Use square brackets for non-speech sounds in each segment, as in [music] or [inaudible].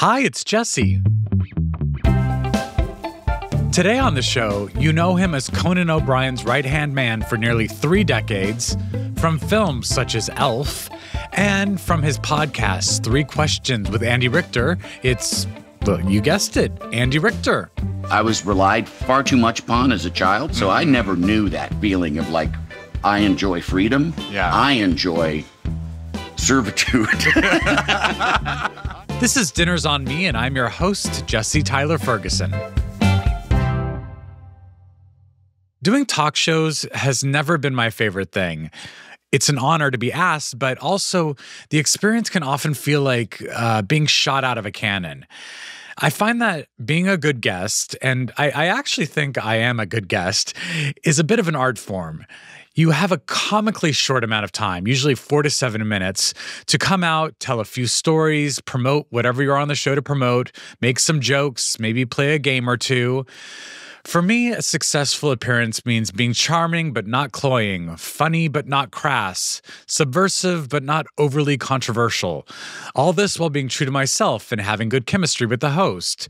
Hi, it's Jesse. Today on the show, you know him as Conan O'Brien's right hand man for nearly three decades, from films such as Elf, and from his podcast, Three Questions with Andy Richter. It's, well, you guessed it, Andy Richter. I was relied far too much upon as a child, so I mm-hmm. never knew that feeling of like, I enjoy freedom. Yeah. I enjoy servitude. [laughs] This is Dinners on Me, and I'm your host, Jesse Tyler Ferguson. Doing talk shows has never been my favorite thing. It's an honor to be asked, but also the experience can often feel like uh, being shot out of a cannon. I find that being a good guest, and I, I actually think I am a good guest, is a bit of an art form you have a comically short amount of time, usually four to seven minutes, to come out, tell a few stories, promote whatever you're on the show to promote, make some jokes, maybe play a game or two. For me, a successful appearance means being charming but not cloying, funny but not crass, subversive but not overly controversial. All this while being true to myself and having good chemistry with the host.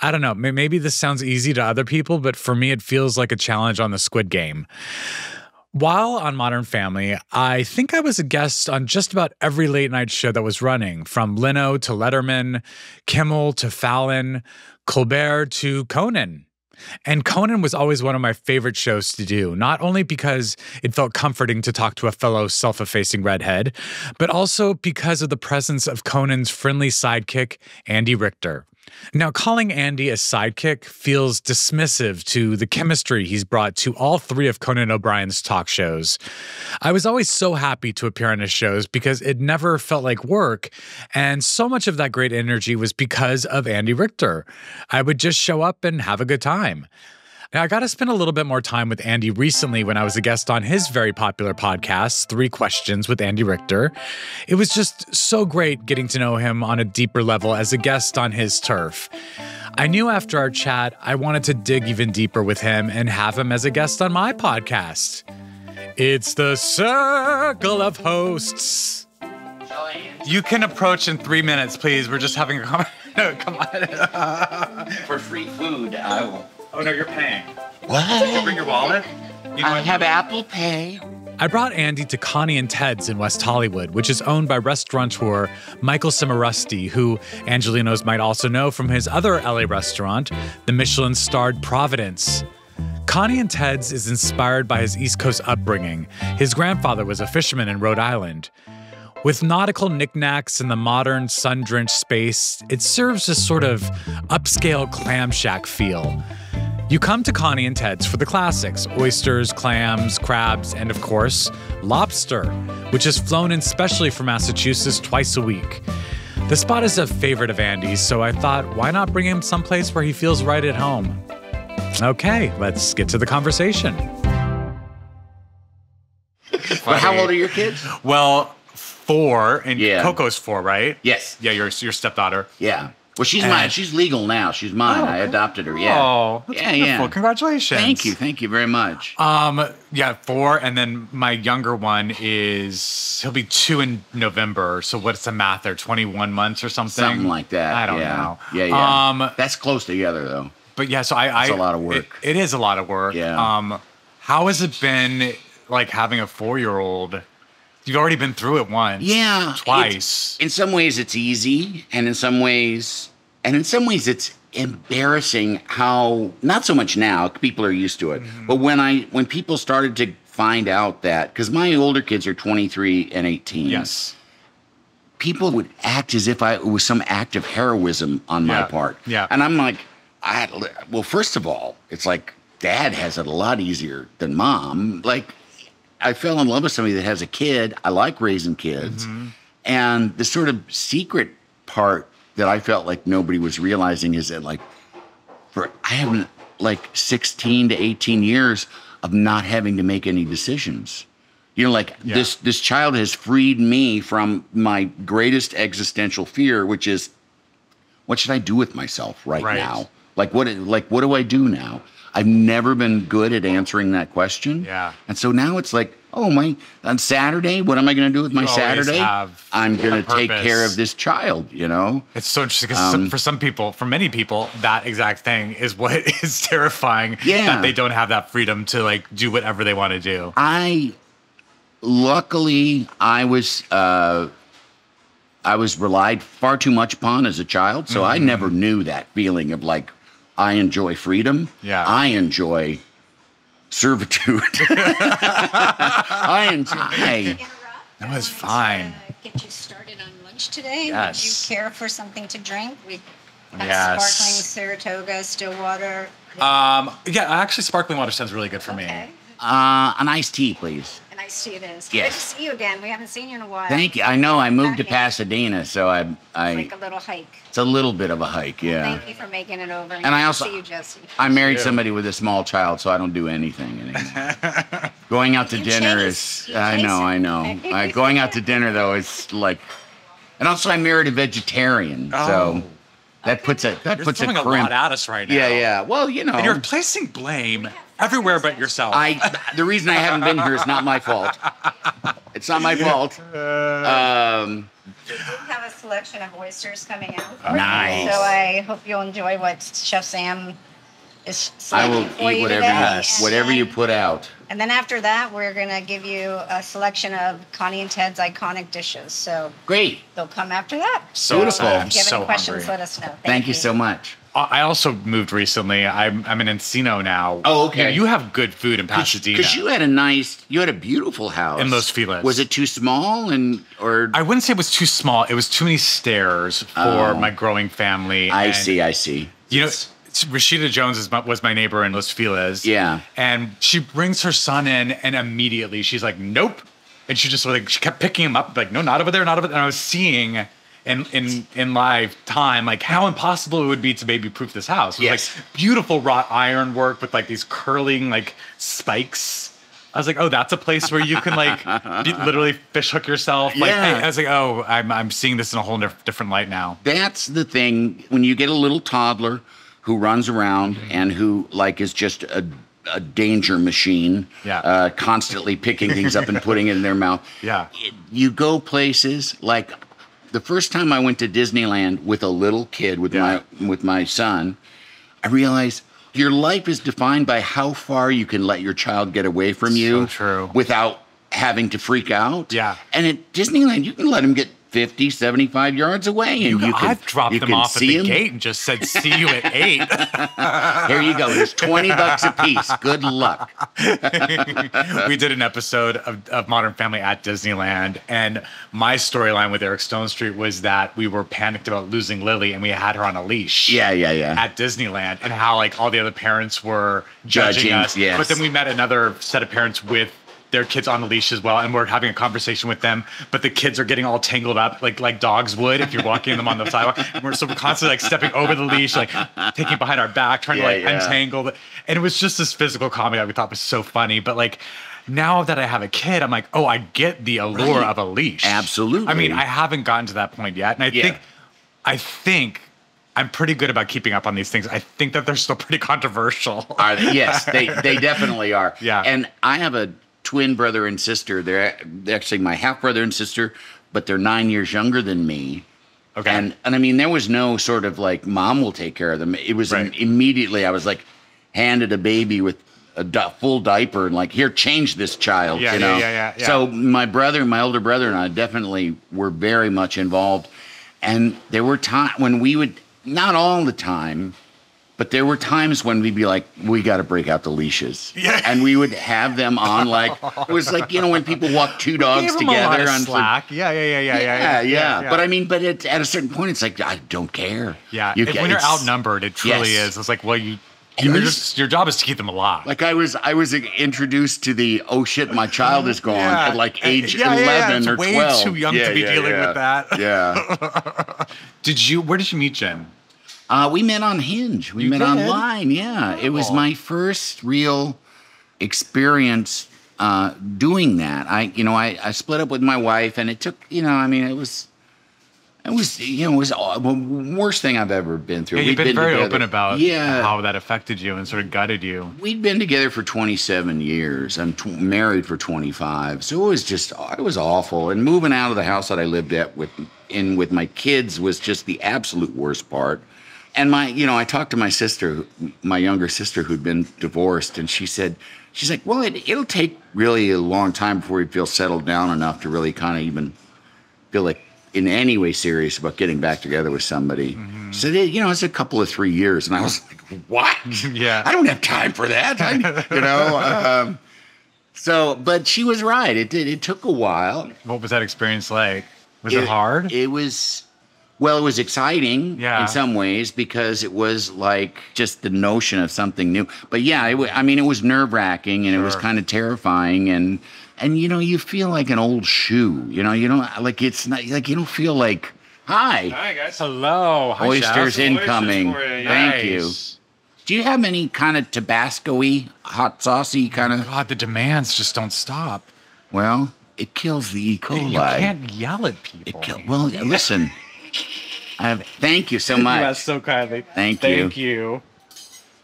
I don't know, maybe this sounds easy to other people, but for me, it feels like a challenge on the Squid Game. While on Modern Family, I think I was a guest on just about every late night show that was running, from Leno to Letterman, Kimmel to Fallon, Colbert to Conan. And Conan was always one of my favorite shows to do, not only because it felt comforting to talk to a fellow self effacing redhead, but also because of the presence of Conan's friendly sidekick, Andy Richter. Now, calling Andy a sidekick feels dismissive to the chemistry he's brought to all three of Conan O'Brien's talk shows. I was always so happy to appear on his shows because it never felt like work, and so much of that great energy was because of Andy Richter. I would just show up and have a good time. Now, I got to spend a little bit more time with Andy recently when I was a guest on his very popular podcast, Three Questions with Andy Richter. It was just so great getting to know him on a deeper level as a guest on his turf. I knew after our chat I wanted to dig even deeper with him and have him as a guest on my podcast. It's the Circle of Hosts. You can approach in three minutes, please. We're just having a conversation. [laughs] Come on. For free food, I will. Oh no, you're paying. What? Bring your wallet. You know I what? have Apple Pay. I brought Andy to Connie and Ted's in West Hollywood, which is owned by restaurateur Michael Cimarusti, who Angelenos might also know from his other LA restaurant, the Michelin starred Providence. Connie and Ted's is inspired by his East Coast upbringing. His grandfather was a fisherman in Rhode Island. With nautical knickknacks in the modern sun drenched space, it serves a sort of upscale clam shack feel. You come to Connie and Ted's for the classics oysters, clams, crabs, and of course, lobster, which is flown in specially from Massachusetts twice a week. The spot is a favorite of Andy's, so I thought, why not bring him someplace where he feels right at home? Okay, let's get to the conversation. [laughs] But how old are your kids? Well, four, and Yeah. Coco's four, right? Yes. Yeah, your your stepdaughter. Yeah. Well, she's mine. She's legal now. She's mine. Oh, I adopted her. Yeah. Oh, that's yeah, wonderful. yeah. Congratulations. Thank you. Thank you very much. Um, yeah, four, and then my younger one is he'll be two in November. So what's the math there? Twenty-one months or something? Something like that. I don't yeah. know. Yeah, yeah. Um, That's close together, though. but yeah, so I, I It's a lot of work. it- it is a lot of work. Yeah. Um, how has it been like having a four-year-old? You've already been through it once. Yeah. Twice. In some ways, it's easy, and in some ways, and in some ways, it's embarrassing how not so much now people are used to it Mm-hmm. but when i when people started to find out that because my older kids are 23 and 18 yes. people would act as if I, it was some act of heroism on my part. yeah. And I'm like, I well, first of all, it's like dad has it a lot easier than mom. Like, I fell in love with somebody that has a kid. I like raising kids. Mm-hmm. And the sort of secret part that I felt like nobody was realizing is that, like, for I haven't like 16 to 18 years of not having to make any decisions. You know, like Yeah. this this child has freed me from my greatest existential fear, which is what should I do with myself right, Right. now? Like what like what do I do now? I've never been good at answering that question. Yeah. And so now it's like, oh my on Saturday, what am I going to do with my You Saturday? I'm going to take care of this child. You know. It's so interesting because Um, for some people, for many people, that exact thing is what [laughs] is terrifying. Yeah. That they don't have that freedom to like do whatever they want to do. I luckily I was uh, I was relied far too much upon as a child, so I never knew that feeling of like I enjoy freedom. Yeah. I enjoy servitude. [laughs] I enjoy. That was I wanted fine. to Get you started on lunch today. Yes. Would you care for something to drink? We have Yes. sparkling Saratoga, Stillwater. Um, yeah, actually, sparkling water sounds really good for me. Okay. Uh, an iced tea, please. And I see it is. Yes. Good to see you again. We haven't seen you in a while. Thank you. I know I moved to Pasadena, so I, I Like a little hike. it's a little bit of a hike. Yeah. Thank you for making it over. And I also- see you, Jesse. I married Yeah. somebody with a small child, so I don't do anything anymore. [laughs] going out to You dinner chase. is, You I know. I know. Uh, going out to dinner though is like, and also I married a vegetarian, so that puts a that You're puts a throwing a, crimp. lot at us right now. yeah, yeah. Well, you know, And you're placing blame everywhere but yourself. I the reason I haven't been here is not my fault. It's not my fault. Um, We have a selection of oysters coming out. Nice. So I hope you'll enjoy what Chef Sam is I will for eat you whatever today. you, And whatever you put out. And then after that, we're gonna give you a selection of Connie and Ted's iconic dishes. So Great. they'll come after that. so Beautiful. excited. I'm If you have so any questions, hungry. let us know. Thank, you so much. I I also moved recently. I'm I'm in Encino now. Oh, okay. You, you have good food in Pasadena. Because you had a nice, you had a beautiful house In Los Feliz. Was it too small and or? I wouldn't say it was too small. It was too many stairs for Oh. my growing family. I and, see, I see. You know, it's- Rashida Jones is my, was my neighbor in Los Feliz. Yeah. And she brings her son in, and immediately she's like, "Nope," and she just like she kept picking him up, like, "No, not over there, not over there." And I was seeing. In, in in live time, like how impossible it would be to baby proof this house. It was Yes. like beautiful wrought iron work with like these curling like spikes. I was like, oh, that's a place where you can like be, [laughs] literally fish hook yourself. Like, Yeah. I was like, oh, I'm I'm seeing this in a whole different light now. That's the thing when you get a little toddler who runs around and who like is just a a danger machine, Yeah. uh, constantly picking things up and putting it in their mouth. [laughs] Yeah. You go places like the first time I went to Disneyland with a little kid with Yeah. my with my son, I realized your life is defined by how far you can let your child get away from you So without having to freak out. Yeah. And at Disneyland, you can let him get 50, 75 yards away and you, can I've dropped you them off at the gate and just said, "See you at [laughs] 8. Here you go. There's 20 bucks a piece. Good luck. [laughs] we did an episode of, of Modern Family at Disneyland, and my storyline with Eric Stonestreet was that we were panicked about losing Lily, and we had her on a leash. Yeah, yeah, yeah. At Disneyland, and how like all the other parents were judging, Judging, us. yes. But then we met another set of parents with their kids on a leash as well, and we're having a conversation with them. But the kids are getting all tangled up, like like dogs would if you're walking them on the sidewalk. And we're so we're constantly like stepping over the leash, like taking behind our back, trying Yeah, to like yeah. untangle. And it was just this physical comedy that we thought was so funny. But like now that I have a kid, I'm like, oh, I get the allure Right. of a leash. Absolutely. I mean, I haven't gotten to that point yet, and I Yeah. think, I think. I'm pretty good about keeping up on these things. I think that they're still pretty controversial. Are they? yes, [laughs] they they definitely are. Yeah. And I have a twin brother and sister. They're actually my half brother and sister, but they're nine years younger than me. Okay. And and I mean, there was no sort of like mom will take care of them. It was Right. immediately I was like handed a baby with a di- full diaper and like here change this child. Yeah, you know? yeah, yeah, yeah. So my brother, my older brother, and I definitely were very much involved. And there were times when we would not all the time. But there were times when we'd be like, we got to break out the leashes. Yeah. And we would have them on like, it was like, you know, when people walk two dogs Gave 'em a lot together on slack. Yeah, yeah, yeah, yeah, yeah, yeah, yeah, But I mean, but it, at a certain point, it's like I don't care. yeah. You If- when you're outnumbered, it truly Yes. is. It's like, well, you, you're just, your job is to keep them alive. Like I was, I was introduced to the oh shit, my child is gone Yeah. at like age yeah, yeah, yeah. eleven It's or way twelve. too young to be dealing with that. Yeah, [laughs] did you? Where did you meet Jen? Uh, we met on Hinge. We You met did? online. Yeah, it was Oh. my first real experience uh, doing that. I, you know, I, I split up with my wife, and it took, you know, I mean, it was. It was, you know, it was the worst thing I've ever been through. Yeah, you've We'd been, very together- open about yeah, how that affected you and sort of gutted you. we'd been together for 27 years. I'm tw- married for 25, so it was just it was awful. And moving out of the house that I lived at with in with my kids was just the absolute worst part. And my, you know, I talked to my sister, my younger sister, who'd been divorced, and she said, she's like, well, it, it'll take really a long time before you feel settled down enough to really kind of even feel like in any way serious about getting back together with somebody. So they, you know, it's a couple of three years, and I was like, what? [laughs] Yeah. I don't have time for that. I, you know. Um, so, but she was right. It did. It took a while. What was that experience like? Was It- it, hard? It was. Well, it was exciting Yeah. in some ways because it was like just the notion of something new. But yeah, it wa- I mean, it was nerve wracking and it was kind of terrifying and and you know you feel like an old shoe. You know, you don't like it's not like you don't feel like hi. Hi guys. Hello. Hi, Oysters incoming. for you. Thank you. Do you have any kind of Tabasco-y, hot saucy oh kind of? God, the demands just don't stop. Well, it kills the E. coli. You can't yell at people. It kill, well, listen. I have, thank you so much. [laughs] That's so kindly. Thank Thank you.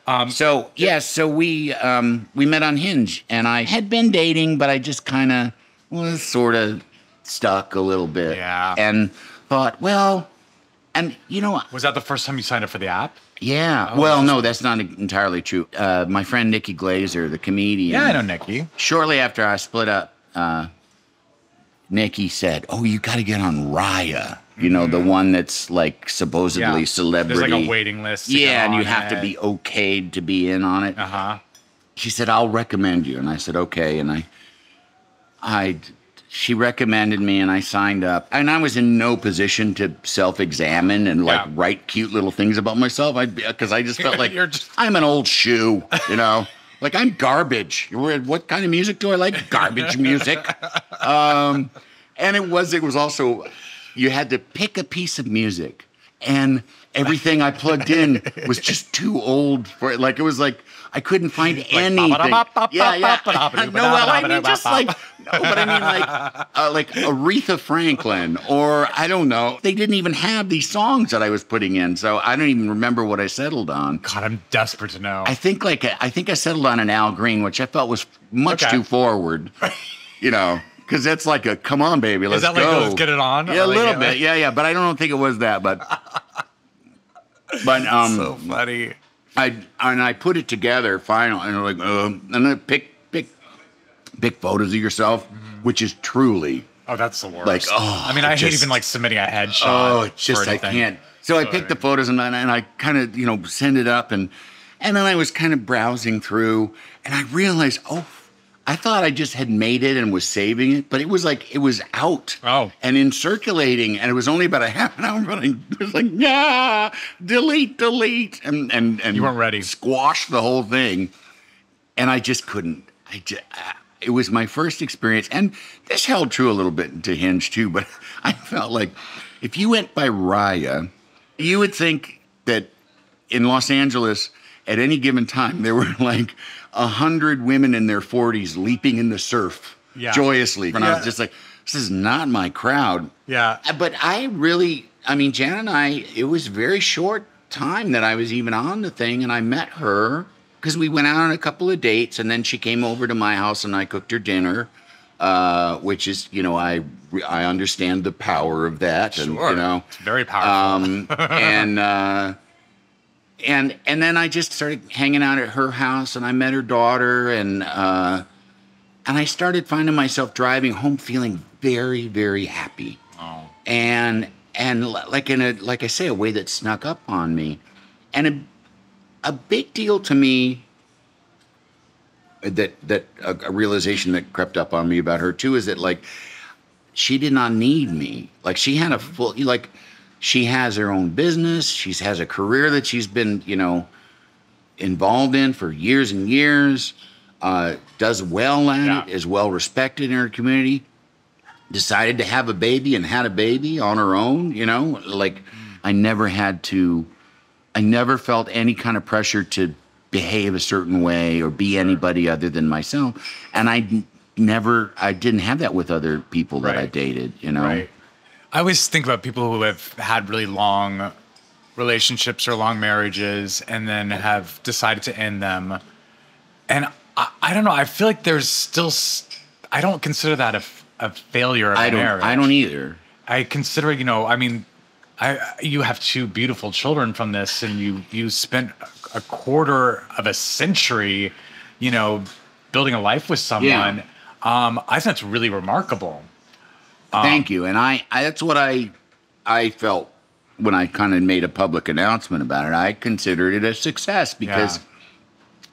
Um, So yes, so we um, we met on Hinge, and I had been dating, but I just kind of was sort of stuck a little bit. Yeah. And thought, well, and you know, was that the first time you signed up for the app? yeah. Oh, well, no, that's not entirely true. Uh, my friend Nikki Glazer, the comedian. Yeah, I know Nikki. Shortly after I split up, uh, Nikki said, "Oh, you got to get on Raya. You know, the one that's like supposedly. Yeah. celebrity. There's like a waiting list. to yeah, get and you on have to it. be okayed to be in on it." Uh huh. she said, "I'll recommend you," and I said, "Okay." And I, I, she recommended me, and I signed up. And I was in no position to self-examine and like Yeah. write cute little things about myself. I because I just felt [laughs] like You're just- I'm an old shoe, you know. Like I'm garbage. What kind of music do I like? Garbage music. [laughs] Um, and it was it was also you had to pick a piece of music, and everything I plugged in was just too old for it. Like it was like I couldn't find anything. Yeah, yeah. no, well, I mean just like no, but I mean like uh, like Aretha Franklin or I don't know. They didn't even have these songs that I was putting in, so I don't even remember what I settled on. God, I'm desperate to know. I think like I think I settled on an Al Green, which I felt was much Okay. too forward. You know, because that's like a come on, baby, let's Is that like go. let's get it on? Yeah, a like, little yeah, bit. like- [laughs] Yeah, yeah, but I don't think it was that. But [laughs] but um, so funny. I and I put it together finally, and I'm like, uh, and I pick pick pick photos of yourself, which is truly Oh, that's the worst. Like, oh, I mean, I hate even like submitting a headshot. Oh, it's just I can't. So I picked I the photos and then and I kind of you know send it up and and then I was kind of browsing through and I realized oh I thought I just had made it and was saving it but it was like it was out Oh. and in circulating and it was only about a half an hour [laughs] but I was like yeah delete delete and and and You weren't ready. squash the whole thing and I just couldn't. I just, it was my first experience, and this held true a little bit to Hinge too. But [laughs] I felt like if you went by Raya, you would think that in Los Angeles at any given time there were like a hundred women in their forties leaping in the surf Yeah. joyously, and I was just like, this is not my crowd. Yeah. Uh, But I really, I mean, Jan and I, it was very short time that I was even on the thing, and I met her because we went out on a couple of dates, and then she came over to my house and I cooked her dinner, uh, which is, you know, I I understand the power of that, and Sure. you know, It's very powerful. um, and uh, and and then I just started hanging out at her house, and I met her daughter, and uh, and I started finding myself driving home feeling very very happy oh. and and like in a like I say a way that snuck up on me, and a a big deal to me. That that a, a realization that crept up on me about her too is that like she did not need me. Like she had a full like she has her own business. She has a career that she's been you know involved in for years and years. Uh, does well at Yeah. it. Is well respected in her community decided to have a baby and had a baby on her own, you know? Like I never had to I never felt any kind of pressure to behave a certain way or be anybody other than myself. And I never I didn't have that with other people that I dated, you know. Right. I always think about people who have had really long relationships or long marriages and then have decided to end them. And I, I don't know. I feel like there's still. I don't consider that a, a failure of I don't. marriage. I don't either. I consider, you know, I mean, I you have two beautiful children from this, and you you spent a quarter of a century, you know, building a life with someone. Um, I think that's really remarkable. Um, Thank you. And I, I that's what I I felt when I kind of made a public announcement about it. I considered it a success because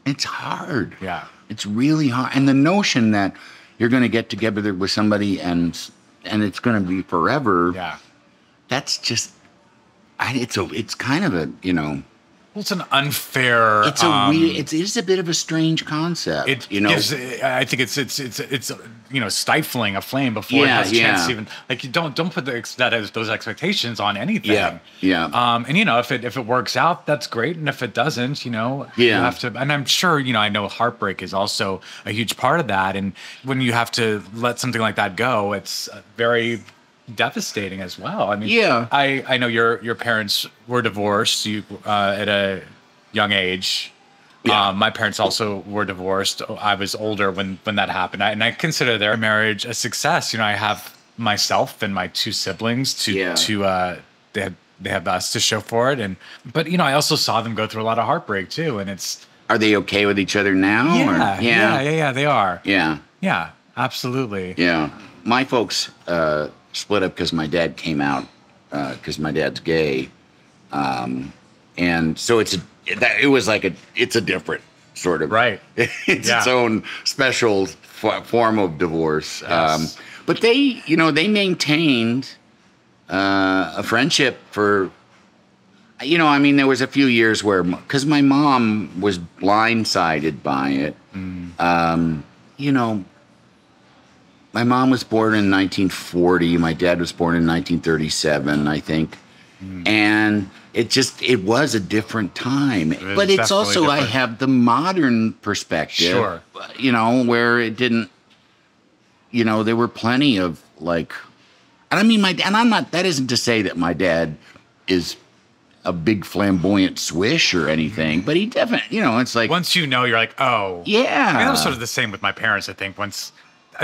it's hard. Yeah. It's really hard. And the notion that you're going to get together with somebody and and it's going to be forever. Yeah. That's just I, it's a it's kind of a, you know, Well, it's an unfair. it's a um, weird it's, it's a bit of a strange concept, It you know. gives. I think it's it's it's it's you know stifling a flame before Yeah, it has a chance to even like you don't don't put the, that as those expectations on anything. Yeah, yeah. Um, and you know if it if it works out, that's great, and if it doesn't, you know, you Yeah. have to. And I'm sure you know I know heartbreak is also a huge part of that, and when you have to let something like that go, it's very devastating as well. I mean, Yeah. I I know your your parents were divorced you uh, at a young age. Yeah. Um, my parents also were divorced. I was older when when that happened, I, and I consider their marriage a success. You know, I have myself and my two siblings to Yeah. to uh, they have they have us to show for it, and but you know, I also saw them go through a lot of heartbreak too, and it's Are they okay with each other now? or- yeah, yeah, yeah, yeah, they are. yeah. Yeah, absolutely. Yeah, my folks uh, split up because my dad came out because my dad's gay, um, and so it's a it was like a it's a different sort of Right. [laughs] it's its own special f- form of divorce. Um, Yes. but they, you know, they maintained uh, a friendship for. You know, I mean, there was a few years where, because my mom was blindsided by it. Um, you know, my mom was born in 1940. My dad was born in 1937, I think. Hmm. And it just it was a different time. is but it's also I have the modern perspective. Sure. You know, where it didn't you know, there were plenty of like and I mean my dad and I'm not that isn't to say that my dad is a big flamboyant swish or anything, hmm. but he definitely, you know, it's like Once you know, you're like, oh, yeah. I mean, that was sort of the same with my parents. I think once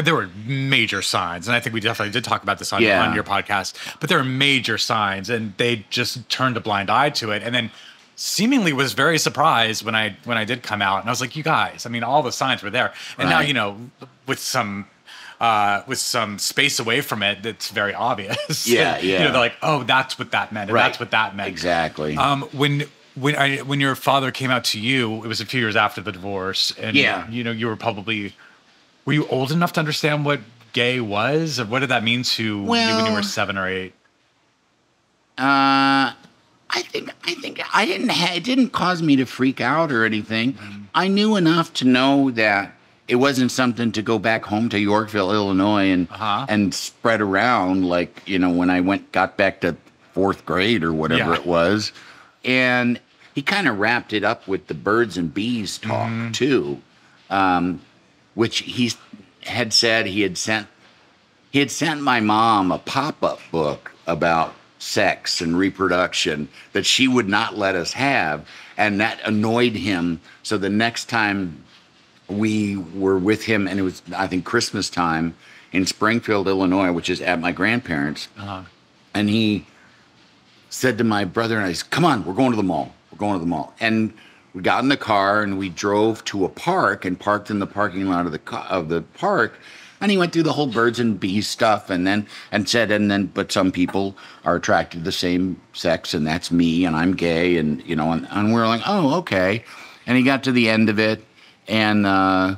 there were major signs, and I think we definitely did talk about this on, Yeah. on your podcast. But there were major signs, and they just turned a blind eye to it, and then seemingly was very surprised when I when I did come out, and I was like, you guys, I mean, all the signs were there, and now you know, with some. Uh, with some space away from it, that's very obvious. Yeah, And, [laughs] You know, they're like, "Oh, that's what that meant, and Right. that's what that meant." Exactly. Um, when when I when your father came out to you, it was a few years after the divorce, and Yeah. you know you were probably were you old enough to understand what gay was, or what did that mean to you when you were seven or eight? Uh, I think I think I didn't. Ha- it didn't cause me to freak out or anything. I knew enough to know that it wasn't something to go back home to Yorkville, Illinois, and Uh-huh. and spread around like you know when I went got back to fourth grade or whatever Yeah. it was, and he kind of wrapped it up with the birds and bees talk Mm-hmm. too, um, which he had said he had sent he had sent my mom a pop-up book about sex and reproduction that she would not let us have and that annoyed him so the next time we were with him and it was i think christmas time in springfield illinois which is at my grandparents Uh-huh. and he said to my brother and I, said, "Come on, we're going to the mall. We're going to the mall." And we got in the car and we drove to a park and parked in the parking lot of the of the park. And he went through the whole birds and bees stuff, and then and said, and then, but some people are attracted to the same sex, and that's me, and I'm gay, and you know, and, and we're like, oh, okay. And he got to the end of it, and uh,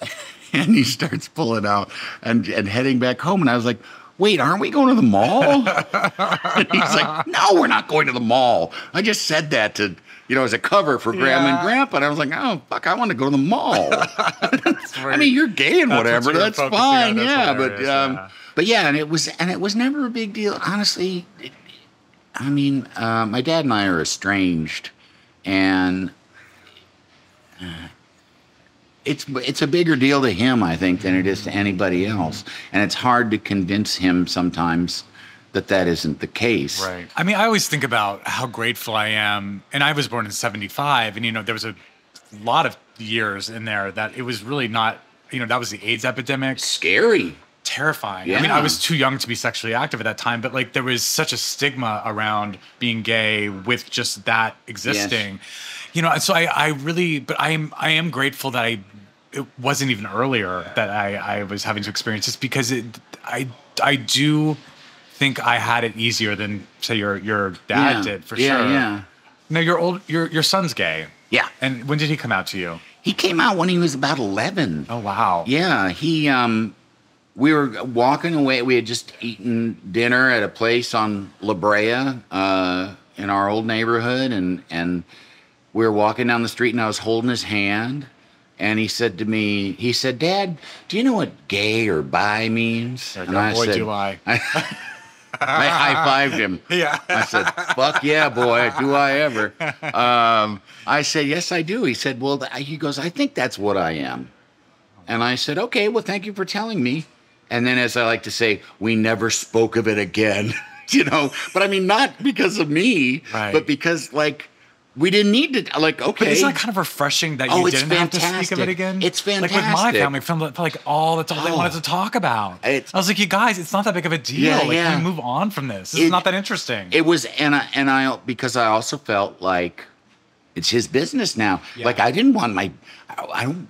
[laughs] and he starts pulling out and, and heading back home. And I was like, wait, aren't we going to the mall? [laughs] he's like, no, we're not going to the mall. I just said that to, you know, as a cover for Grandma and Grandpa. And I was like, oh, fuck, I want to go to the mall. [laughs] I mean, you're gay and That's what whatever. you were That's fine. That's yeah. But, um, yeah. but yeah, and it was, and it was never a big deal. Honestly, it, I mean, uh, my dad and I are estranged, and uh, it's it's a bigger deal to him, I think, than it is to anybody else. And it's hard to convince him sometimes that that isn't the case. Right. I mean, I always think about how grateful I am. And I was born in 75, and, you know, there was a lot of years in there that it was really not, you know, that was the AIDS epidemic. Scary. Terrifying. I mean, I was too young to be sexually active at that time, but like there was such a stigma around being gay with just that existing. You know, and so I, I really, but I am, I am grateful that I, it wasn't even earlier that I, I was having to experience this because it, I, I do think I had it easier than say your your dad Yeah. did for Yeah, sure. yeah. No, your old your your son's gay. Yeah. And when did he come out to you? He came out when he was about 11. Oh wow. Yeah, he um we were walking away. We had just eaten dinner at a place on La Brea, uh, in our old neighborhood, and and we were walking down the street, and I was holding his hand, and he said to me, he said, "Dad, do you know what gay or bi means?" Like, and oh, boy, do I. I [laughs] [laughs] high fived him. [laughs] Yeah. I said, "Fuck yeah, boy, do I ever?" Um, I said, "Yes, I do." He said, "Well," he goes, "I think that's what I am." And I said, "Okay, well, thank you for telling me." And then, as I like to say, we never spoke of it again, [laughs] you know. But I mean, not because of me, Right. but because like we didn't need to. Like, okay, But isn't that kind of refreshing that you Oh, didn't have to speak of it again? It's fantastic. Like with my family, from like like, all that's all they Oh. wanted to oh. talk about. I was like, you guys, it's not that big of a deal. Yeah, like, yeah. can we move on from this? This It- is not that interesting. It was, and I and I because I also felt like it's his business now. Yeah. Like I didn't want my, I, don't.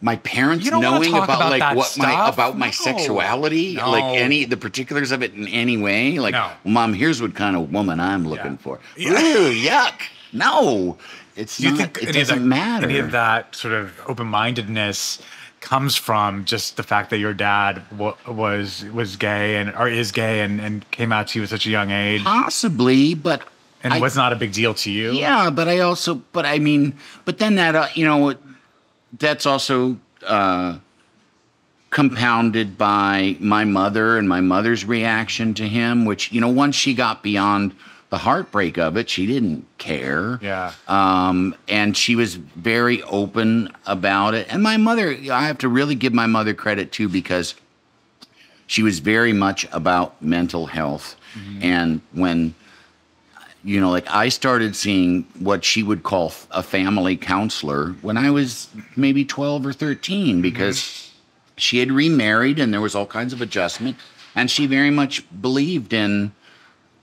My parents knowing about, about like what my stuff? about my sexuality, No. like any the particulars of it in any way. Like, No. mom, here's what kind of woman I'm looking Yeah. for. Yeah. Ew, yuck. No, it's Do you not. think it doesn't that, matter. any of that sort of open-mindedness comes from just the fact that your dad wa- was was gay and or is gay and, and came out to you at such a young age Possibly, but and I- was not a big deal to you? Yeah, but I also, but I mean, but then that, uh, you know, that's also uh, compounded by my mother and my mother's reaction to him, which, you know, once she got beyond the heartbreak of it, she didn't care. Yeah. Um, and she was very open about it. And my mother, I have to really give my mother credit too, because she was very much about mental health. And when, you know, like I started seeing what she would call a family counselor when I was maybe 12 or 13, because she had remarried and there was all kinds of adjustment. And she very much believed in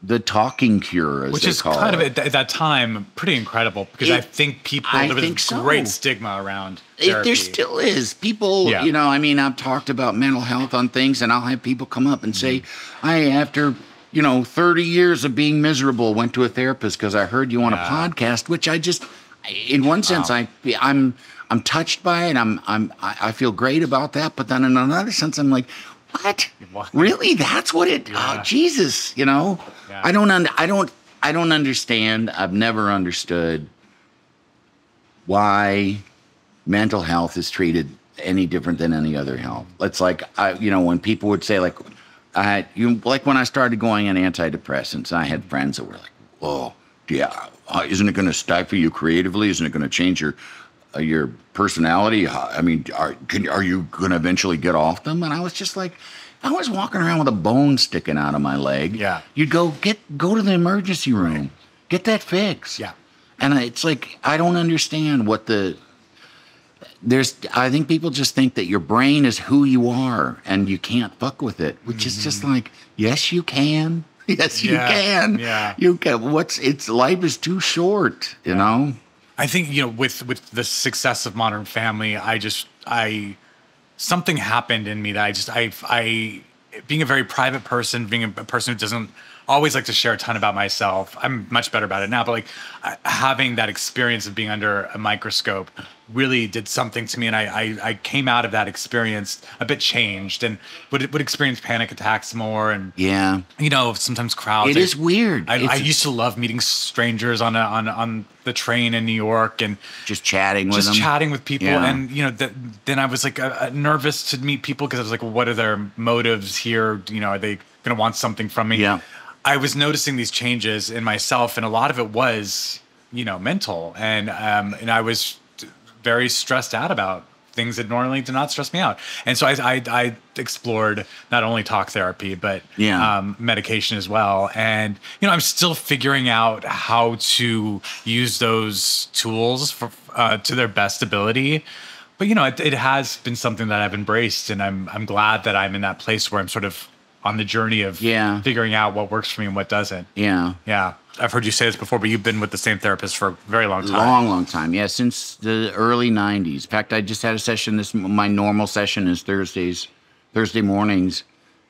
the talking cure, as Which they is call kind it. of at, th- at that time pretty incredible because It- I think people I there was think so. great stigma around It, there still is people Yeah. you know i mean i've talked about mental health on things and i'll have people come up and say Mm-hmm. i after you know 30 years of being miserable went to a therapist because i heard you on Yeah. a podcast which i just in one sense i i'm i'm touched by it i'm i'm I feel great about that but then in another sense i'm like what really that's what it Yeah. oh jesus you know Yeah. i don't un, i don't i don't understand i've never understood why mental health is treated any different than any other health. It's like I, you know, when people would say like, I, you like when I started going on antidepressants, I had friends that were like, "Whoa, yeah, uh, isn't it going to stifle you creatively? Isn't it going to change your your personality? I mean, are can, are you going to eventually get off them?" And I was just like. I was walking around with a bone sticking out of my leg. Yeah. You'd go get go to the emergency room, get that fixed. Yeah. And I- it's like I don't understand what the there's I think people just think that your brain is who you are and you can't fuck with it, which is just like, yes, you can. [laughs] Yes, you Mm-hmm. Yeah, can. yeah. You can. What's it's life is too short, you know? I think you know with with the success of Modern Family, I just I something happened in me that I just I I being a very private person, being a person who doesn't always like to share a ton about myself. I'm much better about it now, but like having that experience of being under a microscope really did something to me, and I I, I came out of that experience a bit changed and would would experience panic attacks more and Yeah. you know sometimes crowds. It I- is weird. I, I used to love meeting strangers on a, on on the train in New York and just chatting with just them. chatting with people Yeah. and you know th- then i was like uh, uh, nervous to meet people because i was like well, what are their motives here you know are they going to want something from me Yeah. i was noticing these changes in myself and a lot of it was you know mental and um and i was very stressed out about things that normally do not stress me out. And so I, I, I explored not only talk therapy, but Yeah. um, medication as well. And, you know, I'm still figuring out how to use those tools for, uh, to their best ability. But, you know, it, it has been something that I've embraced. And I'm, I'm glad that I'm in that place where I'm sort of on the journey of Yeah. figuring out what works for me and what doesn't. Yeah. Yeah. I've heard you say this before, but you've been with the same therapist for a very long time. Long, long time. Yeah, since the early '90s. In fact, I just had a session. This my normal session is Thursdays, Thursday mornings,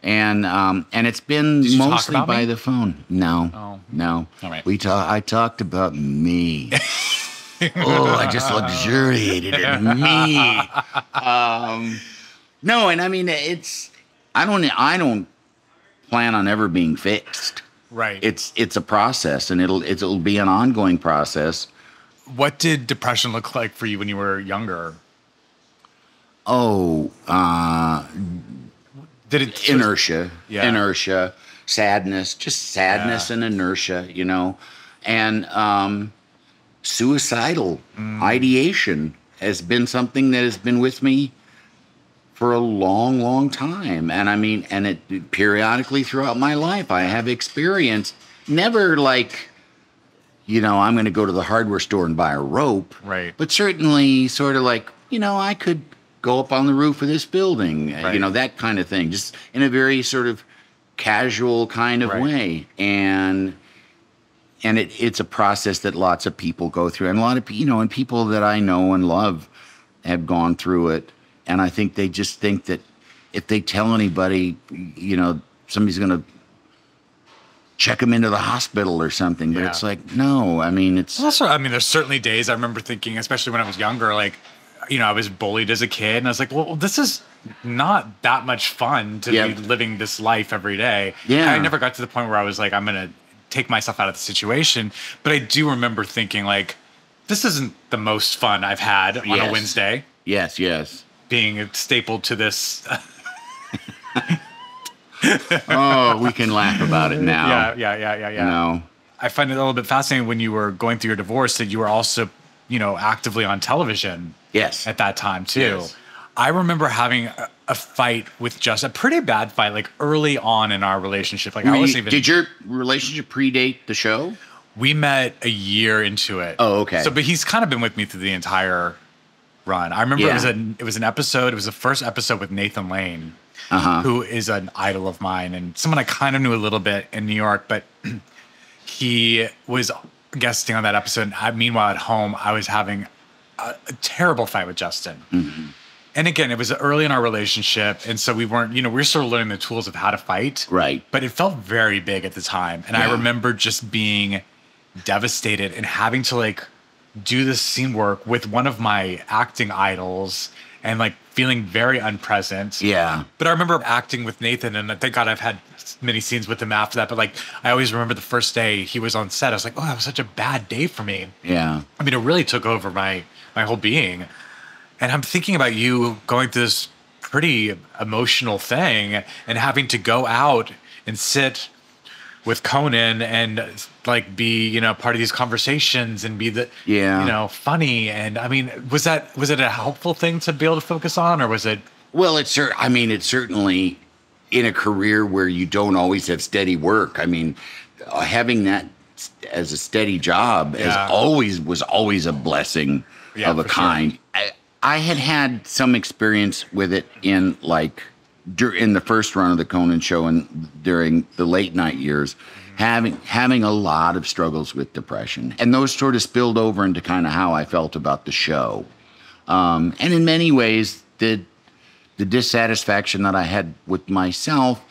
and um, and it's been mostly by me? the phone. No, Oh. no. All right. We talk. I talked about me. [laughs] oh, I just luxuriated in me. [laughs] Um, no, and I mean it's. I don't. I don't plan on ever being fixed. Right. It's it's a process, and it'll it'll be an ongoing process. what did depression look like for you when you were younger? Oh, uh, Did it inertia, Yeah. inertia, sadness, just sadness Yeah. and inertia, you know, and um, suicidal Mm. ideation has been something that has been with me for a long, long time. And I mean, and it periodically throughout my life, I have experienced never like, you know, I'm going to go to the hardware store and buy a rope. Right. But certainly, sort of like, you know, I could go up on the roof of this building, Right. you know, that kind of thing, just in a very sort of casual kind of Right. way. And, and it, it's a process that lots of people go through and a lot of you know and people that i know and love have gone through it and i think they just think that if they tell anybody you know somebody's going to check them into the hospital or something but Yeah. it's like no i mean it's Also, I mean, there's certainly days I remember thinking, especially when I was younger, like, you know, I was bullied as a kid, and I was like, well, this is not that much fun to Yeah. be living this life every day. Yeah. I never got to the point where I was like, I'm gonna take myself out of the situation. But I do remember thinking, like, this isn't the most fun I've had on a Wednesday, yes yes being stapled to this. [laughs] oh we can laugh about it now yeah, yeah, yeah, yeah, yeah. you know I find it a little bit fascinating when you were going through your divorce that you were also, you know, actively on television yes at that time too. Yes. I remember having a, a fight with just a pretty bad fight, like early on in our relationship. Like I wasn't even. did your relationship predate the show we met a year into it. Oh, okay. So, but he's kind of been with me through the entire run. I remember it was an it was an episode. It was the first episode with Nathan Lane, uh-huh who is an idol of mine and someone I kind of knew a little bit in New York, but [clears throat] he was guesting on that episode. And I, meanwhile, at home, I was having a, a terrible fight with Justin. And again, it was early in our relationship, and so we weren't, you know, we were sort of learning the tools of how to fight. Right. But it felt very big at the time, and I remember just being devastated and having to like do this scene work with one of my acting idols, and like feeling very unpresent. yeah But I remember acting with Nathan, and thank God I've had many scenes with him after that. But like, I always remember the first day he was on set. I was like, oh, that was such a bad day for me. yeah I mean, it really took over my my whole being. And I'm thinking about you going through this pretty emotional thing and having to go out and sit with Conan and like be, you know, part of these conversations and be the Yeah. you know, funny. And I mean, was that was it a helpful thing to be able to focus on or was it Well, it's cer- I mean, it's certainly in a career where you don't always have steady work. I mean, uh, having that as a steady job Yeah. as always was always a blessing Yeah, of a for sure. kind. I, I had had some experience with it in like dur- in the first run of the Conan show and during the late night years. Having having a lot of struggles with depression, and those sort of spilled over into kind of how I felt about the show, um, and in many ways, the the dissatisfaction that I had with myself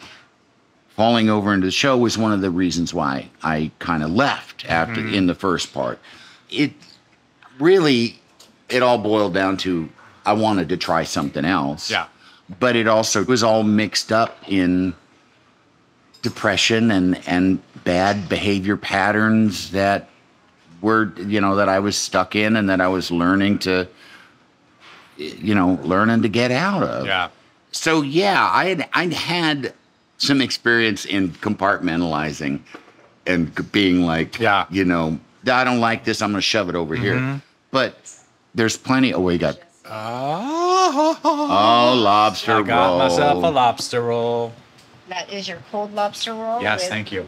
falling over into the show was one of the reasons why I kind of left after in the first part. It really it all boiled down to I wanted to try something else. Yeah. But it also was all mixed up in depression and and bad behavior patterns that were you know that I was stuck in and that I was learning to you know learning to get out of yeah. so yeah, I had I'd had some experience in compartmentalizing and being like, Yeah. you know, I don't like this. I'm going to shove it over here. Mm-hmm. But there's plenty. Oh, we got. Oh Oh, lobster I got roll. myself a lobster roll. That is your cold lobster roll. Yes, with thank you.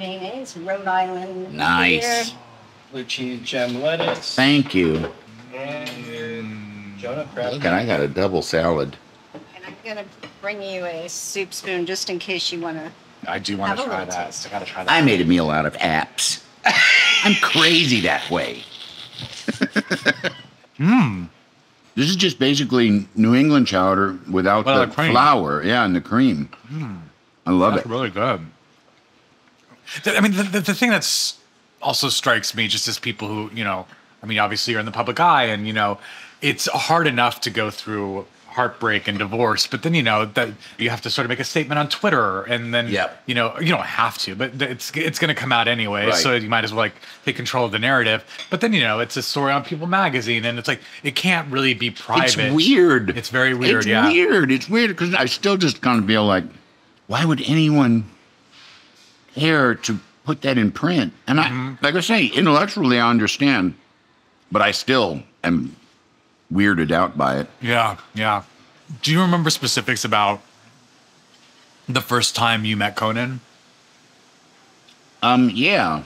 Mayonnaise, Rhode Island. Nice. beer. Blue cheese gem lettuce. Thank you. And Jonah crab. Look, and I got a double salad. And I'm gonna bring you a soup spoon just in case you wanna. I do want to try that. taste. I gotta try that. I made a meal out of apps. [laughs] I'm crazy that way. Mmm. [laughs] This is just basically New England chowder without Without the the flour. Yeah, and the cream. Hmm. I love That's it. really good. I mean, the, the, the thing that's also strikes me just as people who, you know, I mean, obviously you're in the public eye and, you know, it's hard enough to go through heartbreak and divorce, but then, you know, that you have to sort of make a statement on Twitter and then, Yep. you know, you don't have to, but it's, it's going to come out anyway. Right. So you might as well like take control of the narrative. But then, you know, it's a story on People magazine and it's like, it can't really be private. It's weird. It's very weird, It's yeah. weird. It's weird because I still just kind of feel like, why would anyone care to put that in print? And I, Mm-hmm. like I say, intellectually I understand, but I still am weirded out by it. Yeah, yeah. Do you remember specifics about the first time you met Conan? Um, yeah,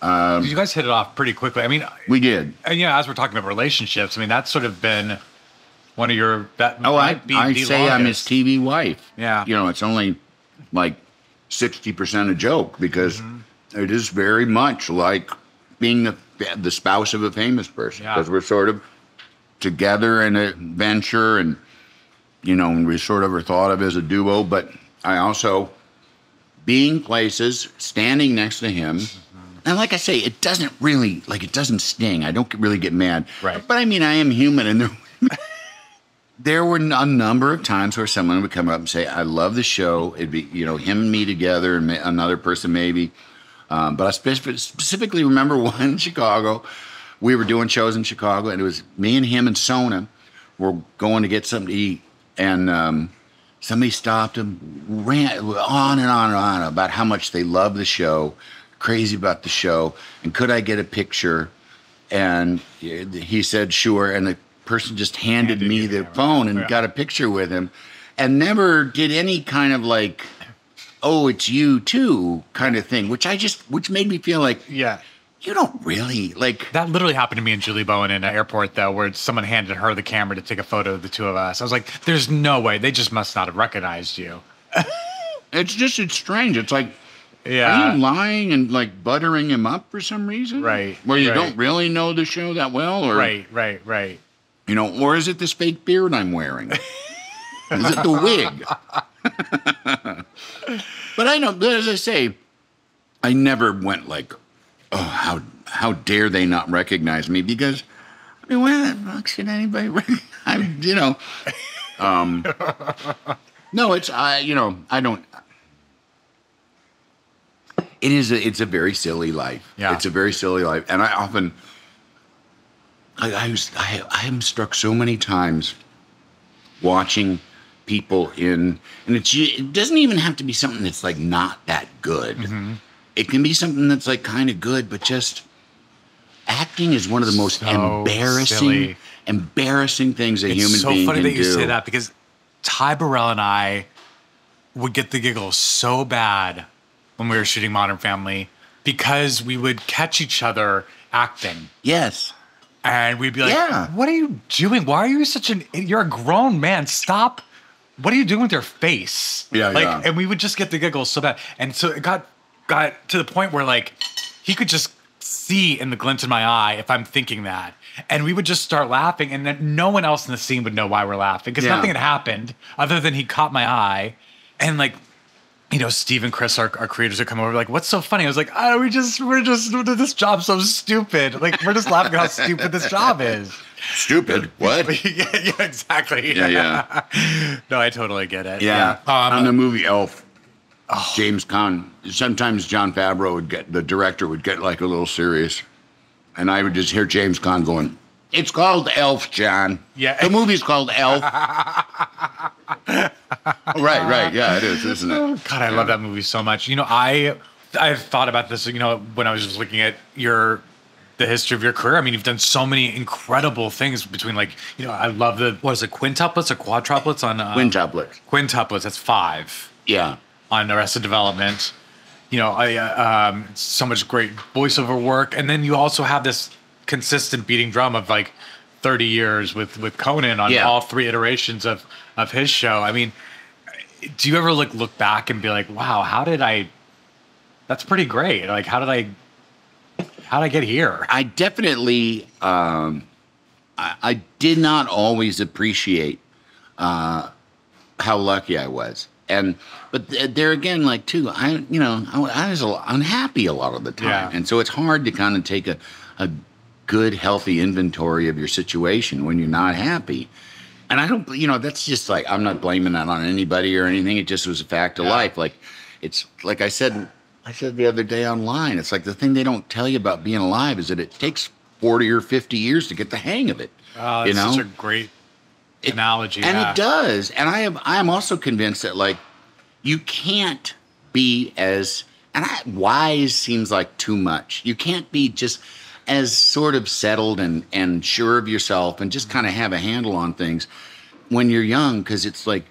'Cause you guys hit it off pretty quickly. I mean, we did. and yeah, as we're talking about relationships, I mean that's sort of been one of your that Oh, I, might be I say I'm his. TV wife. Yeah. You know, it's only like 60% a joke because Mm-hmm. it is very much like being the, the spouse of a famous person Yeah. because we're sort of together in a venture and, you know, we sort of are thought of as a duo. But I also, being places, standing next to him, Mm-hmm. and like I say, it doesn't really, like, it doesn't sting. I don't really get mad. Right. But I mean, I am human and there there were a number of times where someone would come up and say, "I love the show." It'd be you know him and me together, and another person maybe. Um, but I spec- specifically remember [laughs] one in Chicago. We were doing shows in Chicago, and it was me and him and Sona were going to get something to eat, and um, somebody stopped him, ran on and on and on about how much they love the show, crazy about the show, and could I get a picture? And he said, sure. And the person just handed, Handed me the the- phone and yeah. got a picture with him and never did any kind of like, oh, it's you too kind of thing, which I just, which made me feel like, Yeah. you don't really like, That literally happened to me and Julie Bowen in an airport, though, where someone handed her the camera to take a photo of the two of us. I was like, "There's no way. They just must not have recognized you." [laughs] it's just, it's strange. It's like, are Yeah, you lying and like buttering him up for some reason? Right, Where you right. don't really know the show that well? Or, right, right, right. You know, or is it this fake beard I'm wearing? is it the wig? [laughs] but I know, but as I say, I never went like, oh, how how dare they not recognize me? Because I mean, why the fuck should anybody? [laughs] Recognize? You know, um, no, it's I, you know, I don't. It is a, it's a very silly life. Yeah. it's a very silly life, and I often. I, I was I, I am struck so many times watching people in and it's it doesn't even have to be something that's like not that good Mm-hmm. it can be something that's like kind of good but just acting is one of the most So embarrassing silly. embarrassing things a human being. It's human so funny that you do say that because Ty Burrell and I would get the giggles so bad when we were shooting Modern Family because we would catch each other acting. yes And we'd be like, Yeah. "What are you doing? Why are you such an? You're a grown man. Stop! What are you doing with your face?" Yeah, like, yeah. and we would just get the giggles so bad, and so it got got to the point where like he could just see in the glint in my eye if I'm thinking that, and we would just start laughing, and then no one else in the scene would know why we're laughing because Yeah. nothing had happened other than he caught my eye, and like you know, Steve and Chris, our, our creators, would come over like, "What's so funny?" I was like, "Oh, we just we're just this job's so stupid. Like we're just laughing at how stupid this job is." stupid what [laughs] yeah, yeah, exactly. Yeah, yeah. [laughs] no, I totally get it. yeah, Um, on the movie elf james Caan. sometimes Jon Favreau would get the director would get like a little serious and i would just hear james Caan going it's called elf Jon Yeah. the movie's called elf [laughs] right right yeah it is isn't it God, I love that movie so much. You know, I I've thought about this. You know, when I was just looking at your the history of your career. I mean, you've done so many incredible things between like, you know, I love the what is it, quintuplets or quadruplets on uh, Quintuplets. quintuplets. That's five Yeah. on Arrested Development. You know, I uh, um, so much great voiceover work, and then you also have this consistent beating drum of like thirty years with with Conan on Yeah. all three iterations of of his show. I mean, do you ever like look back and be like, wow, how did I? That's pretty great. Like, how did I? How did I get here? I definitely, um, I, I did not always appreciate uh, how lucky I was, and but th- there again, like too, I you know I, I was a unhappy a lot of the time, Yeah. and so it's hard to kind of take a a good healthy inventory of your situation when you're not happy. And I don't, you know, that's just like I'm not blaming that on anybody or anything. It just was a fact of Yeah. life. Like it's like I said, I said the other day online. It's like the thing they don't tell you about being alive is that it takes forty or fifty years to get the hang of it. Oh, you know, such a great It- analogy. and yeah. it does. And I am I am also convinced that like you can't be as and I, wise seems like too much. You can't be just as sort of settled and and sure of yourself and just kind of have a handle on things when you're young because it's like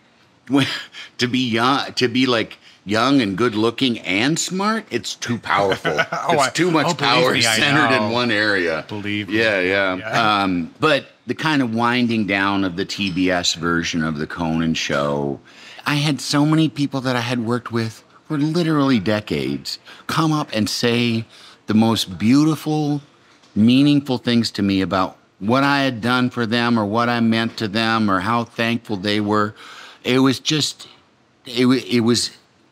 when, [laughs] to be young to be like young and good looking and smart it's too powerful. [laughs] Oh, it's I- too much oh, power me, centered in one area. Believe me. yeah yeah, Yeah. Um, but the kind of winding down of the TBS version of the Conan show, I had so many people that I had worked with for literally decades come up and say the most beautiful, meaningful things to me about what I had done for them or what I meant to them or how thankful they were. It was just, it, it was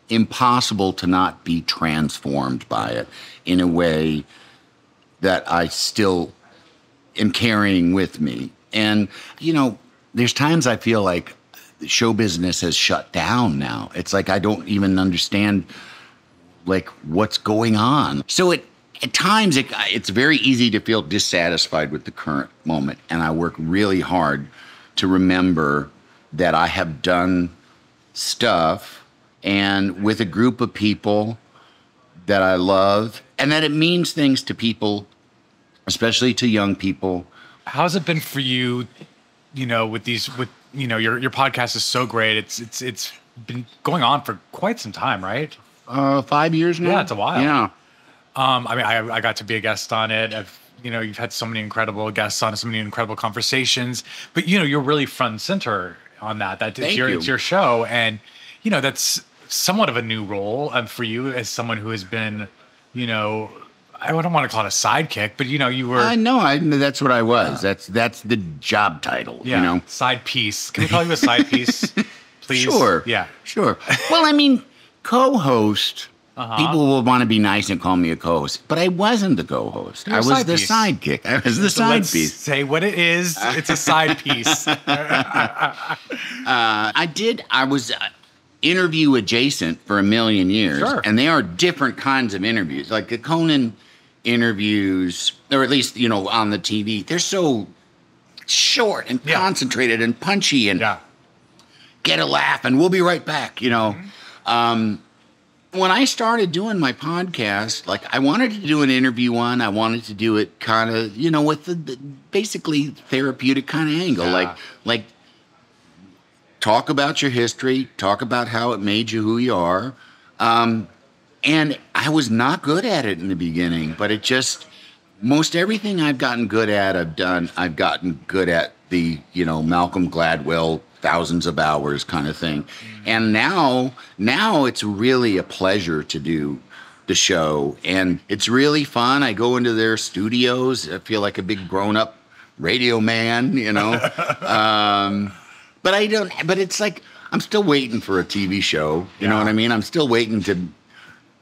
impossible to not be transformed by it in a way that I still am carrying with me. And, you know, there's times I feel like show business has shut down now. It's like I don't even understand like what's going on. So it at times it, it's very easy to feel dissatisfied with the current moment and I work really hard to remember that I have done stuff and with a group of people that I love and that it means things to people especially to young people How's it been for you? You know, with these, with you know, your your podcast is so great. It's it's it's been going on for quite some time, right? uh, five years now. Yeah, it's a while. Yeah, Um, I mean, I I got to be a guest on it. I've you know, you've had so many incredible guests on it, so many incredible conversations. But you know, you're really front and center on that. That it's your you. it's your show, and you know that's somewhat of a new role um, for you as someone who has been, you know, I don't want to call it a sidekick, but you know, you were I know. I that's what I was. That's that's the job title. yeah, You know. side piece. Can we call you a side piece, [laughs] please? Sure. Yeah. Sure. Well, I mean, co-host. Uh-huh. People will want to be nice and call me a co-host, but I wasn't the co-host. I was the piece. sidekick. I was the [laughs] So side piece. Say what it is. It's a side piece. [laughs] [laughs] Uh, I did. I was uh, interview adjacent for a million years, Sure. and they are different kinds of interviews. Like the Conan interviews, or at least you know on the TV, they're so short and Yeah. concentrated and punchy and yeah. get a laugh and we'll be right back you know um, when i started doing my podcast like i wanted to do an interview one i wanted to do it kind of you know with the, the basically therapeutic kind of angle Yeah. like like talk about your history talk about how it made you who you are um, and i was not good at it in the beginning but it just most everything I've gotten good at, I've done. I've gotten good at the you know Malcolm Gladwell thousands of hours kind of thing, and now now it's really a pleasure to do the show, and it's really fun. I go into their studios. I feel like a big grown up radio man, you know. [laughs] um, but I don't. But it's like I'm still waiting for a TV show. You know what I mean? I'm still waiting to.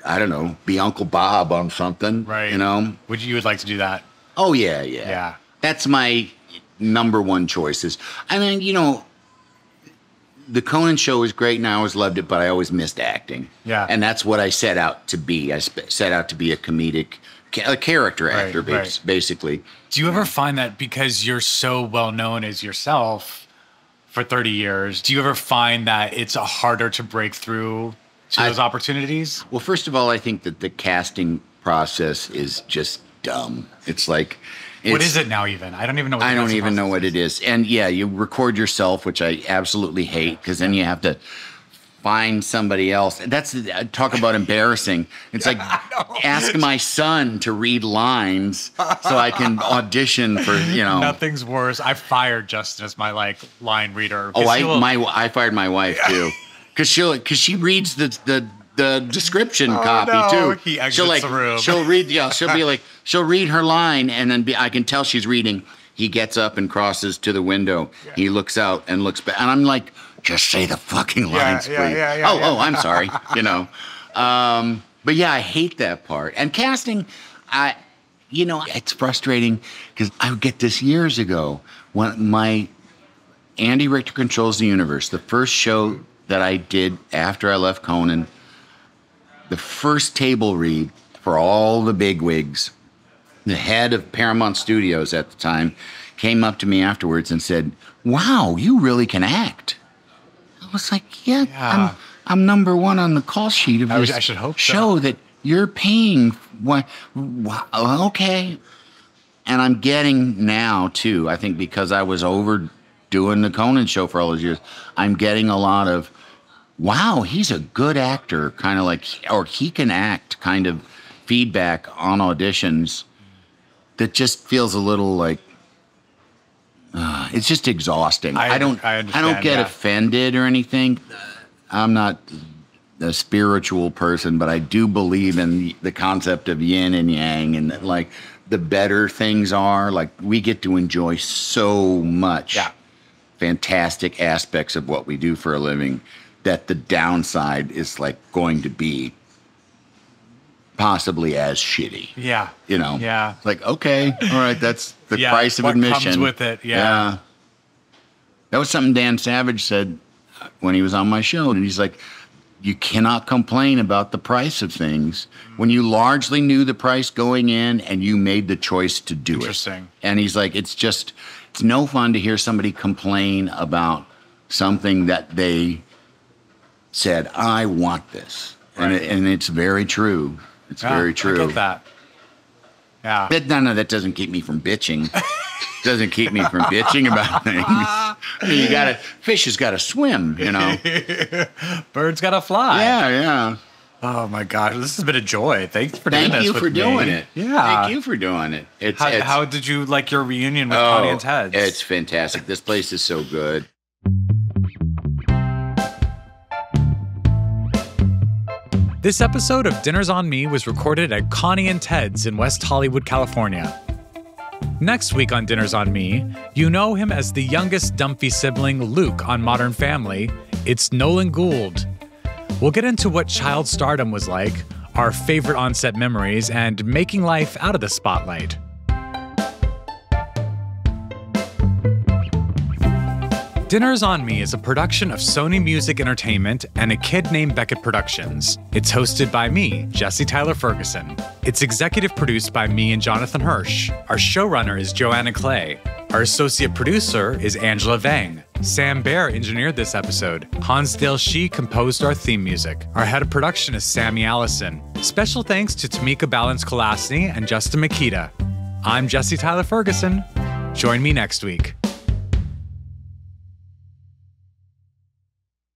I don't know, be Uncle Bob on something. Right. You know? Would you, you would like to do that? Oh yeah, yeah. Yeah. That's my number one choices. I mean, you know, the Conan show was great and I always loved it, but I always missed acting. Yeah. And that's what I set out to be. I set out to be a comedic a character actor bas- right. basically. Do you ever find that because you're so well known as yourself for 30 years, do you ever find that it's harder to break through to I- those opportunities? Well, first of all, I think that the casting process is just dumb. It's like what it's- is it now? Even I don't even know. What I don't even know what it is. And yeah, you record yourself, which I absolutely hate because then you have to find somebody else. That's uh, talk about embarrassing. It's like [laughs] ask my son to read lines so I can [laughs] audition for you know. Nothing's worse. I fired Justin as my like line reader. Oh, 'cause I will- my I fired my wife [laughs] too, because she'll because she reads the the the description copy Oh, no. too. He exits she'll like the room. she'll read yeah she'll be [laughs] like she'll read her line and then be, I can tell she's reading. He gets up and crosses to the window. He looks out and looks back, and I'm like, just say the fucking lines, yeah, please. yeah, yeah, oh, yeah. oh, I'm sorry. [laughs] you know, um, but yeah, I hate that part. And casting, I, you know, it's frustrating because I would get this years ago when my Andy Richter Controls the Universe, the first show that I did after I left Conan, the first table read for all the bigwigs, the head of Paramount Studios at the time came up to me afterwards and said, Wow, you really can act. I was like, Yeah, Yeah. I'm, I'm number one on the call sheet of I was- I should hope so." show that you're paying. What? Okay. And I'm getting now too. I think because I was over doing the Conan show for all those years, I'm getting a lot of, wow, he's a good actor, kind of like, or he can act, kind of feedback on auditions. That just feels a little like. Uh, it's just exhausting. I- I, don't. I I, don't get yeah. offended or anything. I'm not a spiritual person, but I do believe in the concept of yin and yang, and that, like the better things are, like we get to enjoy so much Yeah. fantastic aspects of what we do for a living that the downside is like going to be possibly as shitty. Yeah. You know? Yeah. Like, okay, all right, that's the Yeah, price of what comes admission. with it, yeah. That was something Dan Savage said when he was on my show. And he's like, you cannot complain about the price of things mm. when you largely knew the price going in and you made the choice to do Interesting. it. Interesting. And he's like, it's just, it's no fun to hear somebody complain about something that they said, I want this. And, it, and it's very true. It's Yeah, very true. I get that. Yeah. But no, no, that doesn't keep me from bitching. doesn't keep me from bitching about [laughs] things. You gotta, fish has gotta swim, you know? [laughs] Birds gotta fly. Yeah, yeah. Oh my gosh, this has been a joy. Thanks for doing Thank this you for me. doing it. Yeah. Thank you for doing it. It's, How, it's, how did you like your reunion with oh, and Ted? It's fantastic. This place is so good. This episode of Dinners on Me was recorded at Connie and Ted's in West Hollywood, California. Next week on Dinners on Me, you know him as the youngest Dunphy sibling, Luke, on Modern Family. It's Nolan Gould. We'll get into what child stardom was like, our favorite on-set memories, and making life out of the spotlight. Dinners on Me is a production of Sony Music Entertainment and a kid named Beckett Productions. It's hosted by me, Jesse Tyler Ferguson. It's executive produced by me and Jonathan Hirsch. Our showrunner is Joanna Clay. Our associate producer is Angela Vang. Sam Bear engineered this episode. Hansdale Hsu composed our theme music. Our head of production is Sammy Allison. Special thanks to Tamika Balance Kolasny and Justin Makita. I'm Jesse Tyler Ferguson. Join me next week.